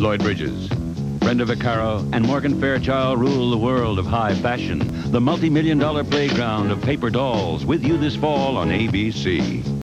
Lloyd Bridges. Brenda Vaccaro and Morgan Fairchild rule the world of high fashion. The multi-million dollar playground of paper dolls with you this fall on ABC.